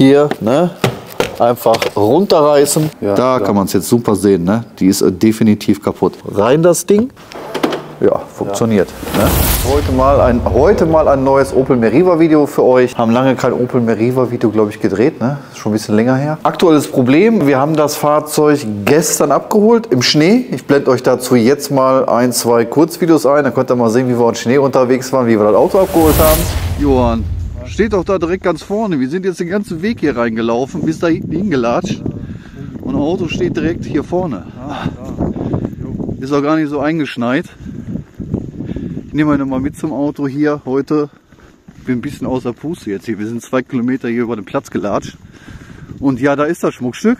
hier, ne? Einfach runterreißen. Ja, da klar. kann man es jetzt super sehen, ne? Die ist äh, definitiv kaputt. Rein das Ding. Ja, funktioniert. Ne? Heute, mal ein, heute mal ein neues Opel Meriva Video für euch. Haben lange kein Opel Meriva Video, glaube ich, gedreht. Ne? Ist schon ein bisschen länger her. Aktuelles Problem, wir haben das Fahrzeug gestern abgeholt im Schnee. Ich blende euch dazu jetzt mal ein, zwei Kurzvideos ein. Dann könnt ihr mal sehen, wie wir im Schnee unterwegs waren, wie wir das Auto abgeholt haben. Johann, steht doch da direkt ganz vorne. Wir sind jetzt den ganzen Weg hier reingelaufen, bis da hinten hingelatscht. Und das Auto steht direkt hier vorne. Ist auch gar nicht so eingeschneit. Ich nehme meine mal mit zum Auto hier heute. Bin ein bisschen außer Puste jetzt hier. Wir sind zwei Kilometer hier über den Platz gelatscht. Und ja, da ist das Schmuckstück.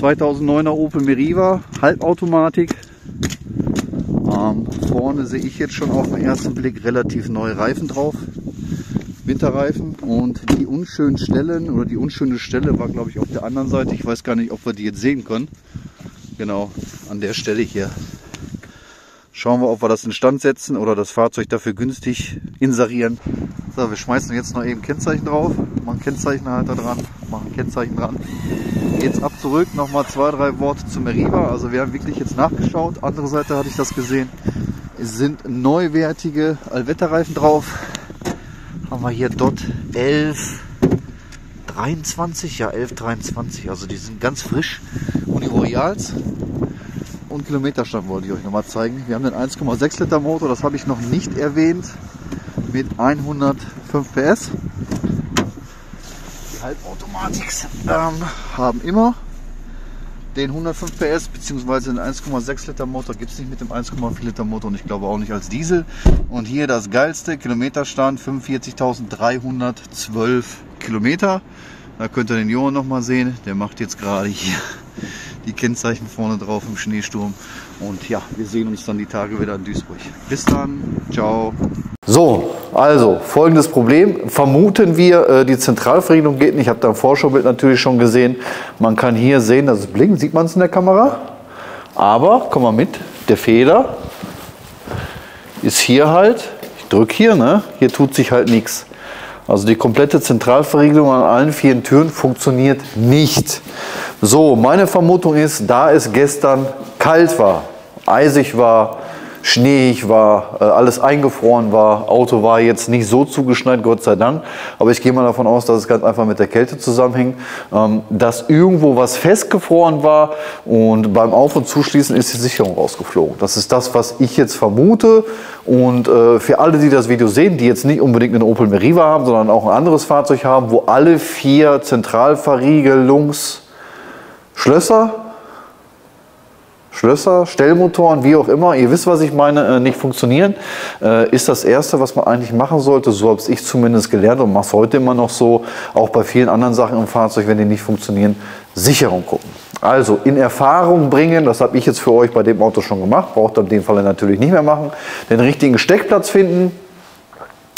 2009er Opel Meriva, Halbautomatik. Ähm, vorne sehe ich jetzt schon auf den ersten Blick relativ neue Reifen drauf. Winterreifen. Und die unschönen Stellen oder die unschöne Stelle war glaube ich auf der anderen Seite. Ich weiß gar nicht, ob wir die jetzt sehen können. Genau, an der Stelle hier. Schauen wir, ob wir das instand setzen oder das Fahrzeug dafür günstig inserieren. So, wir schmeißen jetzt noch eben Kennzeichen drauf, machen Kennzeichenhalter dran, machen Kennzeichen dran. Jetzt ab zurück, nochmal zwei, drei Worte zu Meriva. Also wir haben wirklich jetzt nachgeschaut. Andere Seite hatte ich das gesehen. Es sind neuwertige Allwetterreifen drauf. Haben wir hier dort 11, 23, ja 11, 23. Also die sind ganz frisch. Uniroyals und Kilometerstand wollte ich euch nochmal zeigen. Wir haben den 1,6 Liter Motor, das habe ich noch nicht erwähnt, mit 105 PS. Die Halbautomatiks ähm, haben immer den 105 PS bzw. den 1,6 Liter Motor gibt es nicht mit dem 1,4 Liter Motor und ich glaube auch nicht als Diesel. Und hier das geilste Kilometerstand 45.312 Kilometer. Da könnt ihr den Johann noch mal sehen. Der macht jetzt gerade hier die Kennzeichen vorne drauf im Schneesturm. Und ja, wir sehen uns dann die Tage wieder in Duisburg. Bis dann. Ciao. So, also folgendes Problem. Vermuten wir, äh, die Zentralverriegelung geht nicht. Ich habe da ein Vorschaubild natürlich schon gesehen. Man kann hier sehen, dass es blinkt. Sieht man es in der Kamera? Aber, komm mal mit, der Feder ist hier halt, ich drücke hier, ne? hier tut sich halt nichts. Also die komplette Zentralverriegelung an allen vier Türen funktioniert nicht. So, meine Vermutung ist, da es gestern kalt war, eisig war, schneeig war, äh, alles eingefroren war, Auto war jetzt nicht so zugeschneit, Gott sei Dank, aber ich gehe mal davon aus, dass es ganz einfach mit der Kälte zusammenhängt, ähm, dass irgendwo was festgefroren war und beim Auf- und Zuschließen ist die Sicherung rausgeflogen. Das ist das, was ich jetzt vermute. Und äh, für alle, die das Video sehen, die jetzt nicht unbedingt einen Opel Meriva haben, sondern auch ein anderes Fahrzeug haben, wo alle vier Zentralverriegelungsschlösser Schlösser, Stellmotoren, wie auch immer, ihr wisst, was ich meine, äh, nicht funktionieren, äh, ist das Erste, was man eigentlich machen sollte. So habe ich zumindest gelernt und mache es heute immer noch so, auch bei vielen anderen Sachen im Fahrzeug, wenn die nicht funktionieren, Sicherung gucken. Also in Erfahrung bringen, das habe ich jetzt für euch bei dem Auto schon gemacht, braucht ihr in dem Fall natürlich nicht mehr machen, den richtigen Steckplatz finden,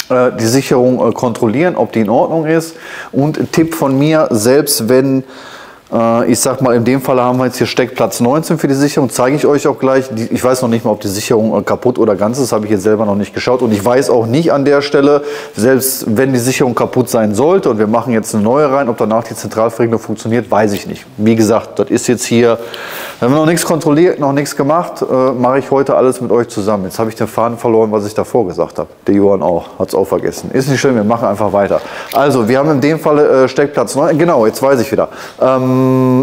äh, die Sicherung kontrollieren, ob die in Ordnung ist und Tipp von mir, selbst wenn ich sag mal, in dem Fall haben wir jetzt hier Steckplatz 19 für die Sicherung. Zeige ich euch auch gleich. Ich weiß noch nicht mal, ob die Sicherung kaputt oder ganz ist. Habe ich jetzt selber noch nicht geschaut. Und ich weiß auch nicht an der Stelle, selbst wenn die Sicherung kaputt sein sollte und wir machen jetzt eine neue rein, ob danach die Zentralverriegelung funktioniert, weiß ich nicht. Wie gesagt, das ist jetzt hier, wenn wir noch nichts kontrolliert, noch nichts gemacht, äh, mache ich heute alles mit euch zusammen. Jetzt habe ich den Faden verloren, was ich davor gesagt habe. Der Johann auch, hat es auch vergessen. Ist nicht schlimm, wir machen einfach weiter. Also, wir haben in dem Fall äh, Steckplatz 9. Genau, jetzt weiß ich wieder. Ähm,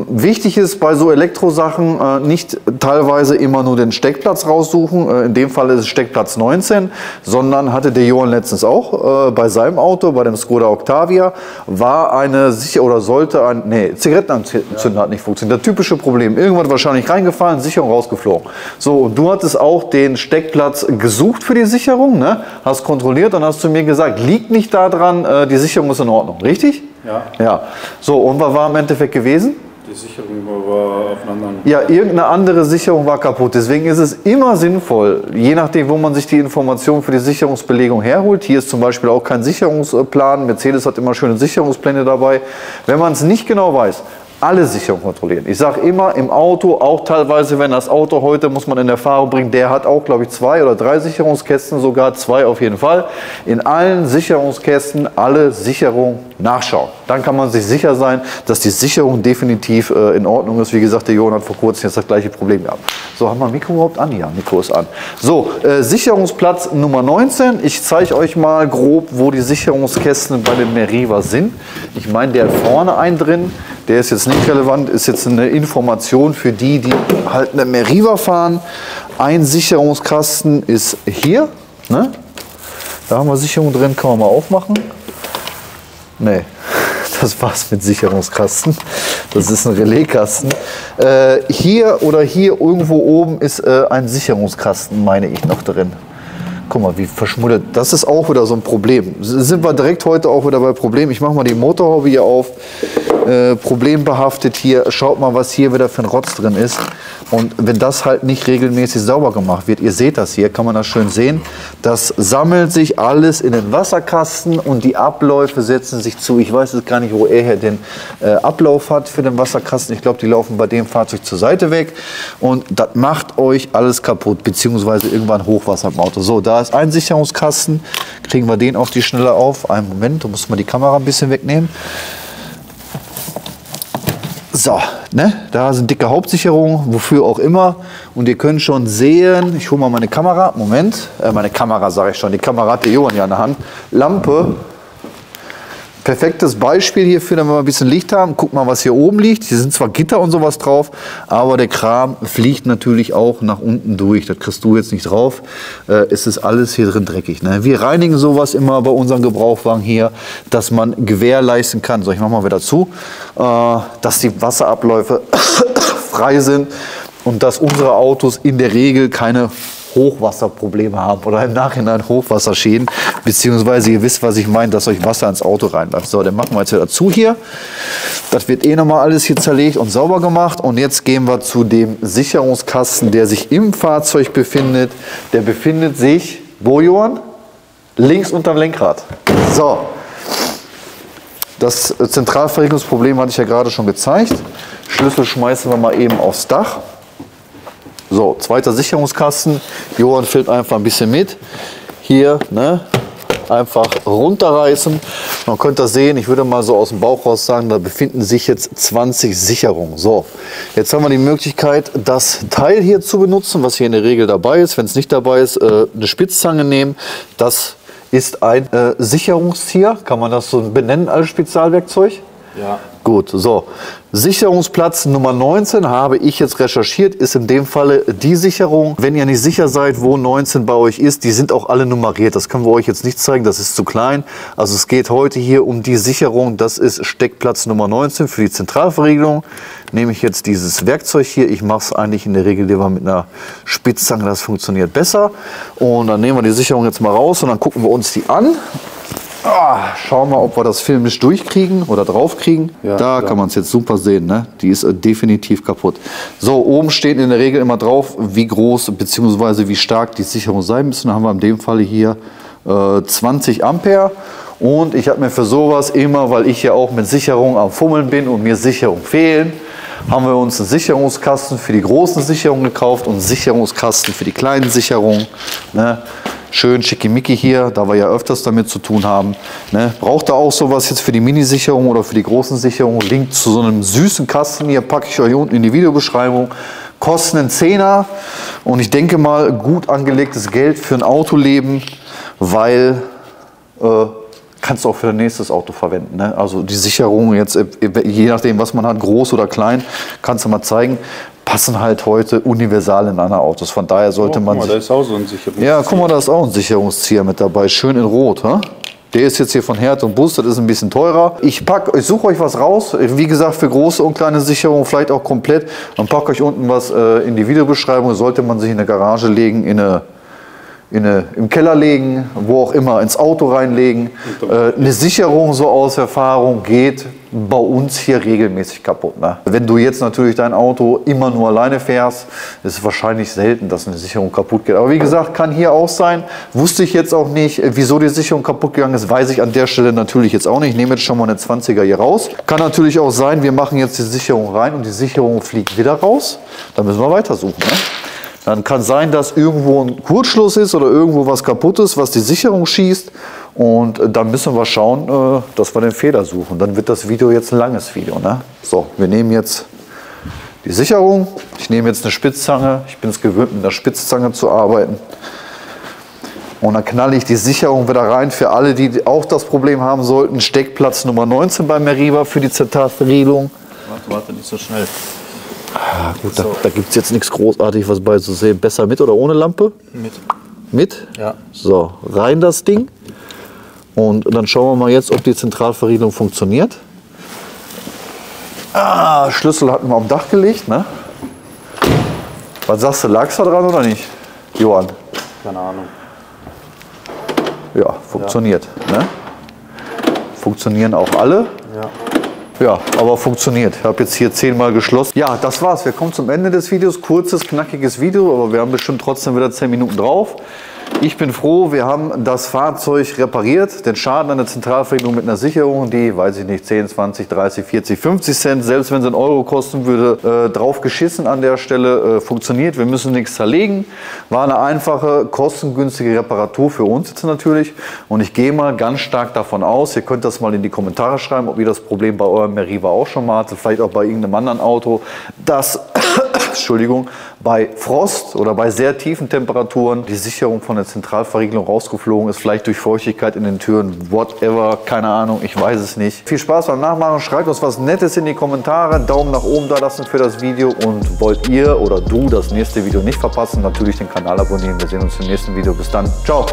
wichtig ist bei so Elektrosachen äh, nicht teilweise immer nur den Steckplatz raussuchen. Äh, in dem Fall ist es Steckplatz 19, sondern hatte der Johann letztens auch äh, bei seinem Auto, bei dem Skoda Octavia, war eine sicher oder sollte ein, nee, Zigarettenanzünder hat nicht funktioniert. Das typische Problem. Irgendwann wahrscheinlich reingefallen, Sicherung rausgeflogen. So, und du hattest auch den Steckplatz gesucht für die Sicherung, ne? hast kontrolliert und hast zu mir gesagt, liegt nicht daran, äh, die Sicherung ist in Ordnung, richtig? Ja. Ja. So, und was war im Endeffekt gewesen? Die Sicherung war auf einen anderen. Ja, irgendeine andere Sicherung war kaputt. Deswegen ist es immer sinnvoll, je nachdem, wo man sich die Informationen für die Sicherungsbelegung herholt. Hier ist zum Beispiel auch kein Sicherungsplan. Mercedes hat immer schöne Sicherungspläne dabei. Wenn man es nicht genau weiß, alle Sicherungen kontrollieren. Ich sage immer im Auto, auch teilweise, wenn das Auto heute, muss man in Erfahrung bringen, der hat auch, glaube ich, zwei oder drei Sicherungskästen, sogar zwei auf jeden Fall. In allen Sicherungskästen alle Sicherungen nachschauen. Dann kann man sich sicher sein, dass die Sicherung definitiv äh, in Ordnung ist. Wie gesagt, der Johann hat vor kurzem jetzt das gleiche Problem gehabt. So, haben wir Mikro überhaupt an? Ja, Mikro ist an. So, äh, Sicherungsplatz Nummer 19. Ich zeige euch mal grob, wo die Sicherungskästen bei dem Meriva sind. Ich meine, der hat vorne einen drin. Der ist jetzt nicht relevant, ist jetzt eine Information für die, die halt eine Meriva fahren. Ein Sicherungskasten ist hier. Ne? Da haben wir Sicherung drin, kann man mal aufmachen. Nee, das war's mit Sicherungskasten. Das ist ein Relaaiskasten. Äh, hier oder hier irgendwo oben ist äh, ein Sicherungskasten, meine ich, noch drin. Guck mal, wie verschmuddelt. Das ist auch wieder so ein Problem. Sind wir direkt heute auch wieder bei Problem. Ich mache mal die Motorhaube hier auf. Äh, problembehaftet hier. Schaut mal, was hier wieder für ein Rotz drin ist. Und wenn das halt nicht regelmäßig sauber gemacht wird, ihr seht das hier, kann man das schön sehen, das sammelt sich alles in den Wasserkasten und die Abläufe setzen sich zu. Ich weiß jetzt gar nicht, wo er hier den äh, Ablauf hat für den Wasserkasten. Ich glaube, die laufen bei dem Fahrzeug zur Seite weg und das macht euch alles kaputt, beziehungsweise irgendwann Hochwasser im Auto. So, da ist ein Sicherungskasten. Kriegen wir den auf die Schnelle auf. Einen Moment, da muss man die Kamera ein bisschen wegnehmen. So, ne? da sind dicke Hauptsicherungen, wofür auch immer. Und ihr könnt schon sehen, ich hole mal meine Kamera, Moment, äh, meine Kamera sage ich schon, die Kamera hat der Johann ja in der Hand. Lampe, perfektes Beispiel hierfür, damit wir ein bisschen Licht haben. Guck mal, was hier oben liegt. Hier sind zwar Gitter und sowas drauf, aber der Kram fliegt natürlich auch nach unten durch. Das kriegst du jetzt nicht drauf. Äh, es ist alles hier drin dreckig. Ne? Wir reinigen sowas immer bei unseren Gebrauchwagen hier, dass man gewährleisten kann. So, ich mach mal wieder zu, äh, dass die Wasserabläufe frei sind und dass unsere Autos in der Regel keine Hochwasserprobleme haben oder im Nachhinein Hochwasserschäden, beziehungsweise ihr wisst, was ich meine, dass euch Wasser ins Auto reinläuft. So, dann machen wir jetzt wieder zu hier. Das wird eh nochmal alles hier zerlegt und sauber gemacht. Und jetzt gehen wir zu dem Sicherungskasten, der sich im Fahrzeug befindet. Der befindet sich, wo Johann? Links unterm Lenkrad. So, das Zentralverriegelungsproblem hatte ich ja gerade schon gezeigt. Schlüssel schmeißen wir mal eben aufs Dach. So, zweiter Sicherungskasten. Johann filmt einfach ein bisschen mit. Hier, ne, einfach runterreißen. Man könnte das sehen, ich würde mal so aus dem Bauch raus sagen, da befinden sich jetzt 20 Sicherungen. So, jetzt haben wir die Möglichkeit, das Teil hier zu benutzen, was hier in der Regel dabei ist. Wenn es nicht dabei ist, äh, eine Spitzzange nehmen. Das ist ein äh, Sicherungstier, kann man das so benennen als Spezialwerkzeug? Ja. Gut, so. Sicherungsplatz Nummer 19 habe ich jetzt recherchiert, ist in dem Falle die Sicherung. Wenn ihr nicht sicher seid, wo 19 bei euch ist, die sind auch alle nummeriert. Das können wir euch jetzt nicht zeigen, das ist zu klein. Also es geht heute hier um die Sicherung. Das ist Steckplatz Nummer 19 für die Zentralverriegelung. Nehme ich jetzt dieses Werkzeug hier. Ich mache es eigentlich in der Regel immer mit einer Spitzzange, das funktioniert besser. Und dann nehmen wir die Sicherung jetzt mal raus und dann gucken wir uns die an. Ah, schauen wir, ob wir das filmisch durchkriegen oder draufkriegen. Ja, da klar. kann man es jetzt super sehen. Ne? Die ist äh, definitiv kaputt. So, oben steht in der Regel immer drauf, wie groß bzw. wie stark die Sicherung sein müssen. Da haben wir in dem Falle hier äh, 20 Ampere. Und ich habe mir für sowas immer, weil ich ja auch mit Sicherung am Fummeln bin und mir Sicherung fehlen, haben wir uns einen Sicherungskasten für die großen Sicherungen gekauft und einen Sicherungskasten für die kleinen Sicherungen. Ne? Schön schickimicki hier, da wir ja öfters damit zu tun haben. Ne? Braucht ihr auch sowas jetzt für die Mini-Sicherung oder für die großen Sicherungen? Link zu so einem süßen Kasten hier packe ich euch unten in die Videobeschreibung. Kosten einen Zehner und ich denke mal gut angelegtes Geld für ein Autoleben, weil äh, kannst du auch für dein nächstes Auto verwenden. Ne? Also die Sicherung jetzt, äh, je nachdem, was man hat, groß oder klein, kannst du mal zeigen passen halt heute universal in andere Autos. Von daher sollte oh, man. Guck mal, da ist auch so ein Sicherungszieher. Ja, guck mal, da ist auch ein Sicherungszieher mit dabei. Schön in Rot. He? Der ist jetzt hier von Herd und Bus, das ist ein bisschen teurer. Ich, ich suche euch was raus. Wie gesagt, für große und kleine Sicherungen, vielleicht auch komplett. Und packe euch unten was äh, in die Videobeschreibung. Sollte man sich in eine Garage legen, in eine in eine, im Keller legen, wo auch immer, ins Auto reinlegen. Äh, eine Sicherung so aus Erfahrung geht bei uns hier regelmäßig kaputt. Ne? Wenn du jetzt natürlich dein Auto immer nur alleine fährst, ist es wahrscheinlich selten, dass eine Sicherung kaputt geht. Aber wie gesagt, kann hier auch sein. Wusste ich jetzt auch nicht, wieso die Sicherung kaputt gegangen ist, weiß ich an der Stelle natürlich jetzt auch nicht. Ich nehme jetzt schon mal eine 20er hier raus. Kann natürlich auch sein, wir machen jetzt die Sicherung rein und die Sicherung fliegt wieder raus. Dann müssen wir weitersuchen. Ne? Dann kann sein, dass irgendwo ein Kurzschluss ist oder irgendwo was kaputt ist, was die Sicherung schießt. Und äh, dann müssen wir schauen, äh, dass wir den Fehler suchen. Dann wird das Video jetzt ein langes Video. Ne? So, wir nehmen jetzt die Sicherung. Ich nehme jetzt eine Spitzzange. Ich bin es gewöhnt, mit einer Spitzzange zu arbeiten. Und dann knalle ich die Sicherung wieder rein. Für alle, die auch das Problem haben sollten, Steckplatz Nummer 19 bei Meriva für die Z-Tastenregelung. Warte, warte, nicht so schnell. Ah, gut, so. da, da gibt es jetzt nichts großartig was bei zu sehen. Besser mit oder ohne Lampe? Mit. Mit? Ja. So, rein das Ding. Und dann schauen wir mal jetzt, ob die Zentralverriegelung funktioniert. Ah, Schlüssel hatten wir auf dem Dach gelegt, ne? Was sagst du, lag es da dran oder nicht, Johann? Keine Ahnung. Ja, funktioniert. Ja. Ne? Funktionieren auch alle. Ja. Ja, aber funktioniert. Ich habe jetzt hier zehnmal geschlossen. Ja, das war's. Wir kommen zum Ende des Videos. Kurzes, knackiges Video, aber wir haben bestimmt trotzdem wieder zehn Minuten drauf. Ich bin froh, wir haben das Fahrzeug repariert. Den Schaden an der Zentralverriegelung mit einer Sicherung, die, weiß ich nicht, 10, 20, 30, 40, 50 Cent, selbst wenn sie einen Euro kosten würde, äh, drauf geschissen an der Stelle, äh, funktioniert. Wir müssen nichts zerlegen. War eine einfache, kostengünstige Reparatur für uns jetzt natürlich. Und ich gehe mal ganz stark davon aus, ihr könnt das mal in die Kommentare schreiben, ob ihr das Problem bei eurem Meriva auch schon mal hattet, vielleicht auch bei irgendeinem anderen Auto, dass Entschuldigung, bei Frost oder bei sehr tiefen Temperaturen die Sicherung von der Zentralverriegelung rausgeflogen ist, vielleicht durch Feuchtigkeit in den Türen, whatever, keine Ahnung, ich weiß es nicht. Viel Spaß beim Nachmachen, schreibt uns was Nettes in die Kommentare, Daumen nach oben da lassen für das Video und wollt ihr oder du das nächste Video nicht verpassen, natürlich den Kanal abonnieren. Wir sehen uns im nächsten Video. Bis dann, ciao!